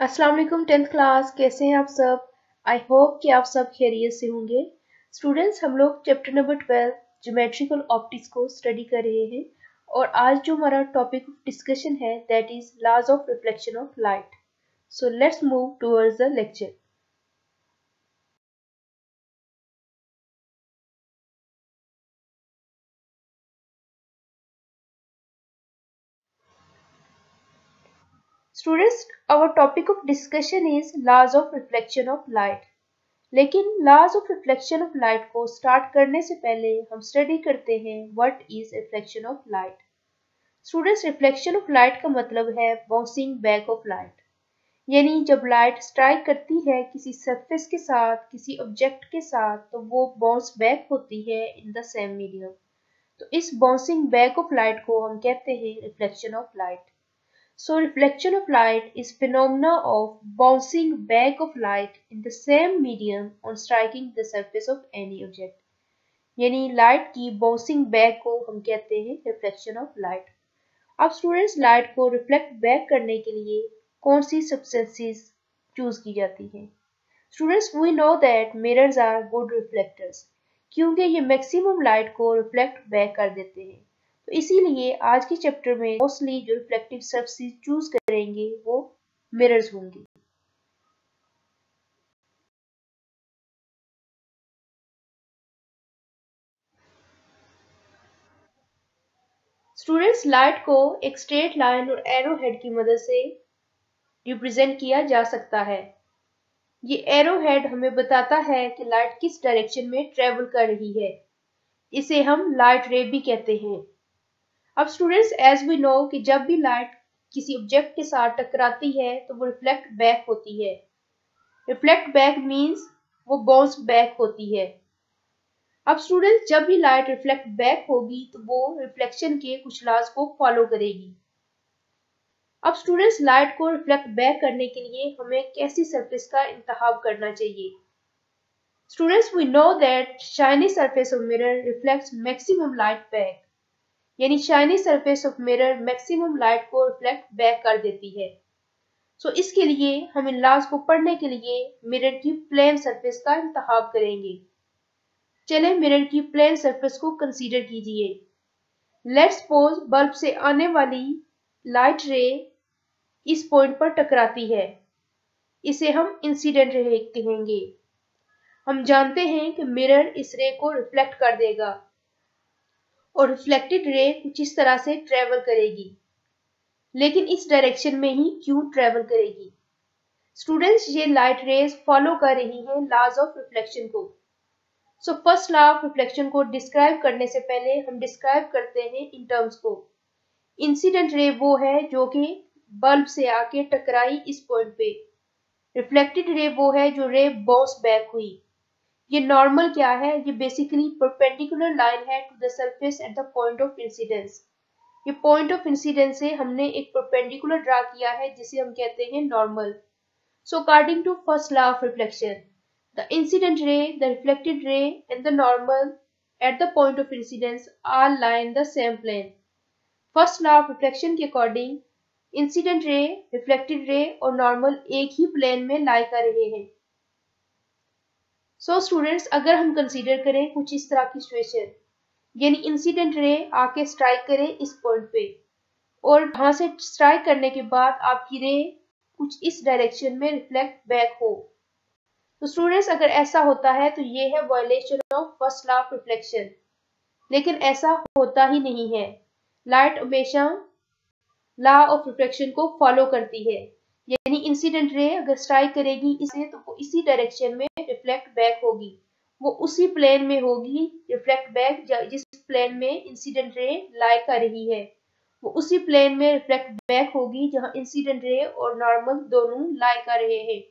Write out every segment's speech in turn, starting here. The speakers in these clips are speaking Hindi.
वालेकुम टेंथ क्लास, कैसे हैं आप सब? आई होप कि आप सब खैरियत से होंगे। स्टूडेंट्स हम लोग chapter number twelve geometrical optics को स्टडी कर रहे हैं और आज जो हमारा टॉपिक डिस्कशन है that is laws of reflection of light so let's move towards the lecture students our topic of discussion is laws of reflection of light. लेकिन laws of reflection of light को start करने से पहले हम study करते हैं what is reflection of light. Students reflection of light का मतलब है बाउंसिंग बैक ऑफ़ लाइट यानी जब लाइट स्ट्राइक करती है किसी सरफेस के साथ, किसी ऑब्जेक्ट के साथ तो वो बाउंस बैक होती है इन द सेम मीडियम तो इस बाउंसिंग बैक ऑफ़ लाइट को हम कहते हैं reflection of light So, reflection of light is phenomena of bouncing back of light in the same medium on striking the surface of any object. यानी लाइट की बाउंसिंग बैक को हम कहते हैं रिफ्लेक्शन ऑफ़ लाइट अब स्टूडेंट्स लाइट को रिफ्लेक्ट बैक करने के लिए कौन सी सब्सटेंसेस चूज़ की जाती हैं? Students we know that mirrors are good reflectors क्योंकि ये मैक्सिमम लाइट को रिफ्लेक्ट बैक कर देते हैं। तो इसीलिए आज के चैप्टर में मोस्टली जो रिफ्लेक्टिव सरफेस चूज़ करेंगे, वो मिरर्स होंगे। स्टूडेंट्स लाइट को एक स्ट्रेट लाइन और एरो हेड की मदद से रिप्रेजेंट किया जा सकता है। ये एरो हेड हमें बताता है कि लाइट किस डायरेक्शन में ट्रेवल कर रही है। इसे हम लाइट रे भी कहते हैं। अब स्टूडेंट्स एज वी नो कि जब भी लाइट किसी ऑब्जेक्ट के साथ टकराती है तो वो रिफ्लेक्ट बैक होती है। रिफ्लेक्ट बैक मींस वो बाउंस बैक होती है। अब स्टूडेंट्स जब भी लाइट रिफ्लेक्ट बैक होगी तो वो रिफ्लेक्शन के कुछ लॉज को फॉलो करेगी। अब स्टूडेंट्स लाइट को रिफ्लेक्ट बैक करने के लिए हमें कैसी सरफेस का इंतखाब करना चाहिए? Students we know that shiny surface of mirror reflects maximum light back यानी shiny surface of mirror maximum light को रिफ्लेक्ट बैक कर देती है। सो so, इसके लिए हम इन लॉज को पढ़ने के लिए मिरर की प्लेन सरफेस का इंतखाब करेंगे। चले मिरर की प्लेन सरफेस को कंसीडर कीजिए। लेट्स सपोज़ बल्ब से आने वाली लाइट रे इस पॉइंट पर टकराती है। इसे हम इंसिडेंट रे कहेंगे। हम जानते हैं कि मिरर इस रे को रिफ्लेक्ट कर देगा। और रिफ्लेक्टेड रे कुछ इस तरह से ट्रेवल करेगी। लेकिन इस डायरेक्शन में ही क्यों ट्रेवल करेगी? स्टूडेंट्स ये लाइट रेज फॉलो कर रही हैं लॉज ऑफ़ रिफ्लेक्शन को। So first law of reflection को डिस्क्राइब करने से पहले हम डिस्क्राइब करते हैं इन टर्म्स को। इंसिडेंट रे वो है जो कि बल्ब से आके टकराई इस पॉइंट पे। रिफ्लेक्टेड रे वो है जो रे बाउंस बैक हुई। ये नॉर्मल क्या है? ये बेसिकली परपेंडिकुलर लाइन है to the surface at the point of incidence ये पॉइंट ऑफ़ इंसिडेंस से हमने एक परपेंडिकुलर ड्रा किया है, जिसे हम कहते हैं normal so according to first law of reflection the incident ray the reflected ray and the normal at the point of incidence are in the same plane. First law of reflection के according incident ray reflected ray और नॉर्मल एक ही प्लेन में लाई कर रहे हैं। सो so, स्टूडेंट्स अगर हम कंसीडर करें कुछ इस तरह की सिचुएशन यानी इंसिडेंट रे आके स्ट्राइक करे इस पॉइंट पे और वहाँ से स्ट्राइक करने के बाद आपकी रे कुछ इस डायरेक्शन में रिफ्लेक्ट बैक हो। तो स्टूडेंट्स अगर ऐसा होता है तो ये है violation of first law of reflection लेकिन ऐसा होता ही नहीं है। लाइट हमेशा लॉ ऑफ़ रिफ्लेक्शन को फॉलो करती है। यानी इंसिडेंट रे अगर स्ट्राइक करेगी इसे तो वो इसी डायरेक्शन में रिफ्लेक्ट बैक होगी। वो उसी प्लेन में होगी रिफ्लेक्ट बैक जिस प्लेन में इंसिडेंट रे लाइक कर रही है। वो उसी प्लेन में रिफ्लेक्ट बैक होगी, जहाँ इंसिडेंट रे और नॉर्मल दोनों लाइक कर रहे हैं।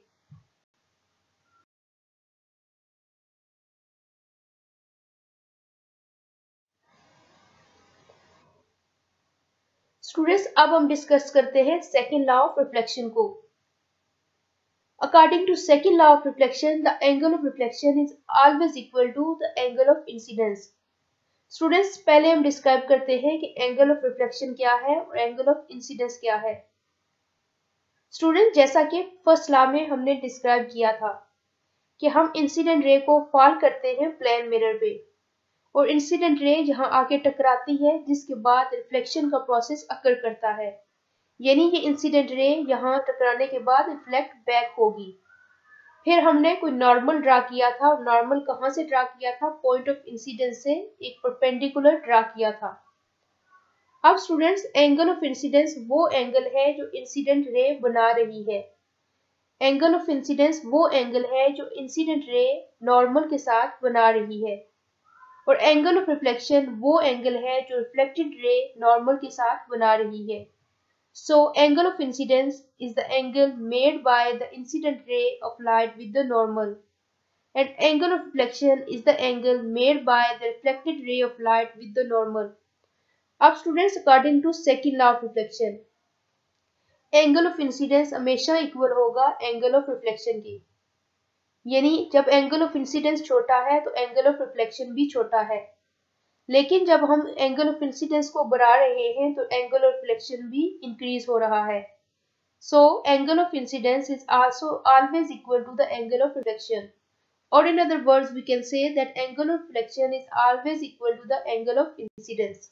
स्टूडेंट्स अब हम डिस्कस करते हैं सेकेंड लॉ ऑफ़ रिफ्लेक्शन को। According to second law of reflection the angle of reflection is always equal to the angle of incidence students पहले हम डिस्क्राइब करते हैं कि एंगल ऑफ़ रिफ्लेक्शन क्या है और एंगल ऑफ़ इंसिडेंस क्या है। स्टूडेंट जैसा कि फ़र्स्ट लॉ में हमने डिस्क्राइब किया था कि हम इंसिडेंट रे को फॉल करते हैं प्लेन मिरर पे। और इंसिडेंट रे यहाँ आके टकराती है, जिसके बाद रिफ्लेक्शन का प्रोसेस अकर करता है। यानी कि इंसिडेंट रे यहाँ टकराने के बाद रिफ्लेक्ट बैक होगी। फिर हमने कोई नॉर्मल ड्रा किया था और नॉर्मल कहाँ से ड्रा किया था? पॉइंट ऑफ़ इंसिडेंस से एक परपेंडिकुलर ड्रा किया था। अब स्टूडेंट्स एंगल ऑफ़ इंसिडेंस वो एंगल है जो इंसिडेंट रे बना रही है। एंगल ऑफ़ इंसिडेंस वो एंगल है जो इंसिडेंट रे नॉर्मल के साथ बना रही है। और एंगल ऑफ़ रिफ्लेक्शन वो एंगल है जो रिफ्लेक्टेड रे नॉर्मल के साथ बना रही है। So angle of incidence is the angle made by the incident ray of light with the normal and angle of reflection is the angle made by the reflected ray of light with the normal. अब students according to second law of reflection angle of incidence हमेशा इक्वल होगा एंगल ऑफ़ रिफ्लेक्शन की। यानी जब एंगल ऑफ़ इंसिडेंस छोटा है तो एंगल ऑफ़ रिफ्लेक्शन भी छोटा है। लेकिन जब हम एंगल ऑफ़ इंसिडेंस को बढ़ा रहे हैं तो एंगल ऑफ़ रिफ्लेक्शन भी इंक्रीज हो रहा है। So angle of incidence is also always equal to the angle of reflection or in other words, we can say that angle of reflection is always equal to the angle of incidence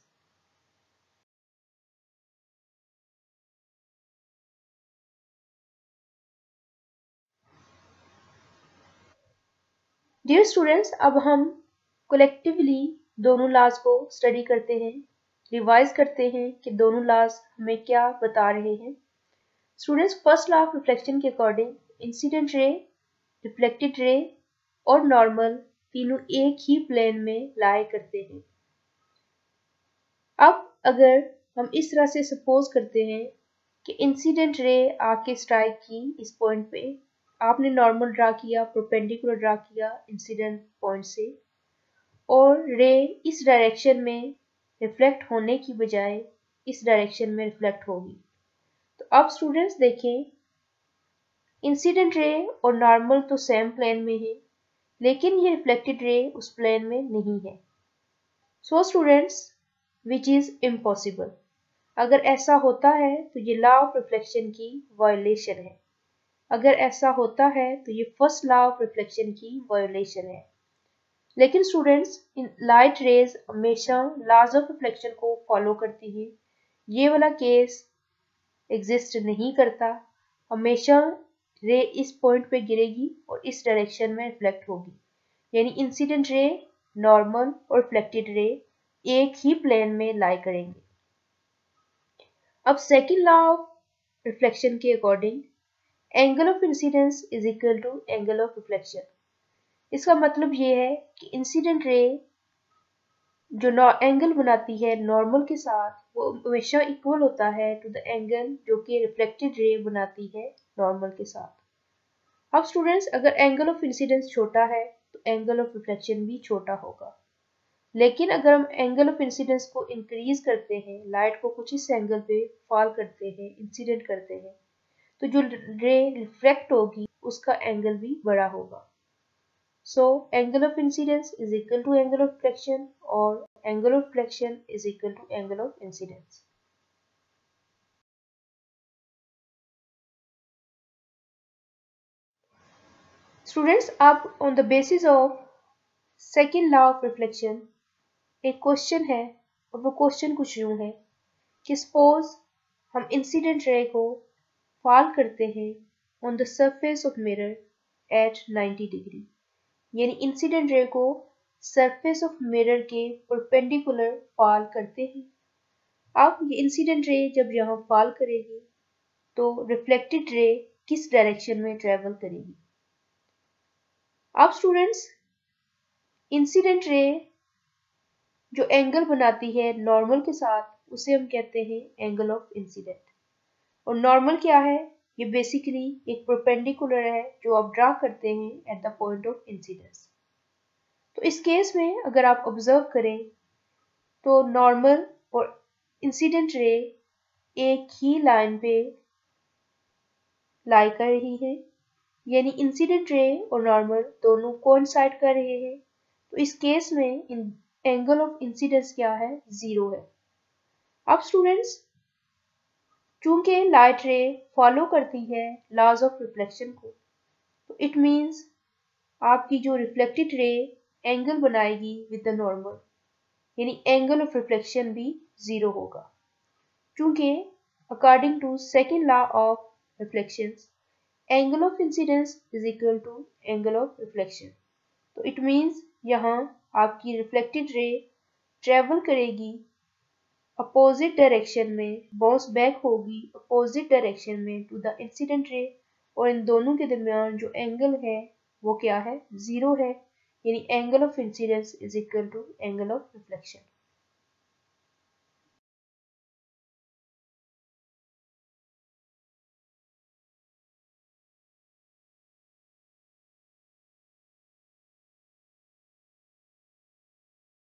dear students अब हम कलेक्टिवली दोनों लाज को स्टडी करते हैं रिवाइज करते हैं कि दोनों लाज हमें क्या बता रहे हैं। Students first law of reflection के according incident ray reflected ray और नॉर्मल तीनों एक ही प्लेन में लाए करते हैं। अब अगर हम इस तरह से सपोज़ करते हैं कि इंसिडेंट रे आके स्ट्राइक की इस पॉइंट पे आपने नॉर्मल ड्रा किया प्रोपेंडिकुलर ड्रा किया इंसिडेंट पॉइंट से और रे इस डायरेक्शन में रिफ्लेक्ट होने की बजाय इस डायरेक्शन में रिफ्लेक्ट होगी। तो अब स्टूडेंट्स देखें इंसिडेंट रे और नॉर्मल तो सेम प्लेन में है, लेकिन ये रिफ्लेक्टेड रे उस प्लेन में नहीं है। So students which is impossible अगर ऐसा होता है तो ये लॉ ऑफ़ रिफ्लेक्शन की वायोलेशन है। अगर ऐसा होता है तो ये फ़र्स्ट लॉ ऑफ़ रिफ्लेक्शन की वायोलेशन है। लेकिन स्टूडेंट्स इन लाइट रेज हमेशा लॉज ऑफ़ रिफ्लेक्शन को फॉलो करती है। ये वाला केस एग्जिस्ट नहीं करता। हमेशा रे इस पॉइंट पे गिरेगी और इस डायरेक्शन में रिफ्लेक्ट होगी। यानी इंसिडेंट रे नॉर्मल और रिफ्लेक्टेड रे एक ही प्लेन में लाई करेंगे। अब सेकेंड लॉ ऑफ़ रिफ्लेक्शन के according angle of incidence is equal to angle of reflection. इसका मतलब ये है कि इंसिडेंट रे जो एंगल बनाती है नॉर्मल के साथ, वो हमेशा इक्वल होता है टू द एंगल जो कि रिफ्लेक्टेड रे बनाती है नॉर्मल के साथ। अब स्टूडेंट्स अगर एंगल ऑफ़ इंसिडेंस छोटा है तो एंगल ऑफ़ रिफ्लेक्शन भी छोटा होगा। लेकिन अगर हम एंगल ऑफ़ इंसिडेंस को इंक्रीज करते हैं लाइट को कुछ इस एंगल पे फॉल करते हैं इंसिडेंट करते हैं तो जो रे रिफ्लेक्ट होगी, उसका एंगल भी बड़ा होगा। सो angle of incidence is equal to angle of reflection और angle of reflection is equal to angle of incidence students अब on the basis of second law of reflection एक क्वेश्चन है और वो क्वेश्चन कुछ यूँ है कि सपोज़ हम इंसिडेंट रे को फॉल करते हैं on the surface of mirror at 90 degree यानी इंसिडेंट रे को सरफेस ऑफ़ मिरर के परपेंडिकुलर फॉल करते हैं। अब ये इंसिडेंट रे जब यहाँ फॉल करेगी तो रिफ्लेक्टेड रे किस डायरेक्शन में ट्रेवल करेगी? अब स्टूडेंट्स इंसिडेंट रे जो एंगल बनाती है नॉर्मल के साथ, उसे हम कहते हैं एंगल ऑफ़ इंसिडेंट और नॉर्मल क्या है? ये बेसिकली एक परपेंडिकुलर है जो आप ड्रा करते हैं at the point of incidence तो इस केस में अगर आप ऑब्ज़र्व करें तो नॉर्मल और इंसिडेंट रे एक ही लाइन पे लाई कर रही है। यानी इंसिडेंट रे और नॉर्मल दोनों कोइंसाइड कर रहे हैं। तो इस केस में एंगल ऑफ़ इंसिडेंस क्या है? ज़ीरो है। अब स्टूडेंट्स चूँकि लाइट रे फॉलो करती है लॉज ऑफ़ रिफ्लेक्शन को तो इट मींस आपकी जो रिफ्लेक्टेड रे एंगल बनाएगी विद द नॉर्मल यानी एंगल ऑफ़ रिफ्लेक्शन भी ज़ीरो होगा। चूँकि according to second law of reflection angle of incidence is equal to angle of reflection तो इट मीन्स यहाँ आपकी रिफ्लेक्टेड रे ट्रेवल करेगी अपोजिट डायरेक्शन में बाउंस बैक होगी अपोजिट डायरेक्शन में टू द इंसिडेंट रे और इन दोनों के दरमियान जो एंगल है, वो क्या है? ज़ीरो है, यानी angle of incidence is equal to angle of reflection